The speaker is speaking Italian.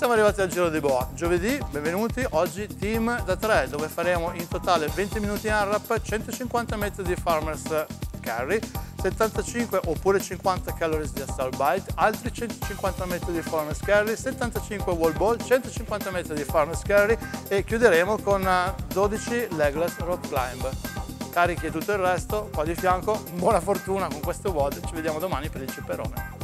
siamo arrivati al giro di boa. Giovedì, benvenuti, oggi team da 3 dove faremo in totale 20 minuti in rap, 150 metri di farmers carry, 75 oppure 50 calories di assault bite, altri 150 metri di farmers carry, 75 wall ball, 150 metri di farmers carry e chiuderemo con eh, 12 legless rope climb. Carichi e tutto il resto, qua di fianco, buona fortuna con questo WOD, ci vediamo domani per il Ciperone.